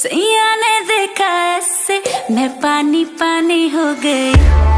सैया ने देखा ऐसे मैं पानी पानी हो गई।